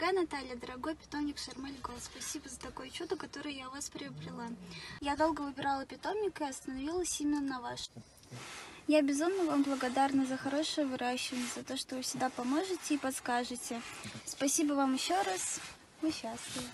Дорогая Наталья, дорогой питомник Шармель Голд, спасибо за такое чудо, которое я у вас приобрела. Я долго выбирала питомника и остановилась именно на ваш. Я безумно вам благодарна за хорошее выращивание, за то, что вы всегда поможете и подскажете. Спасибо вам еще раз. Мы счастливы.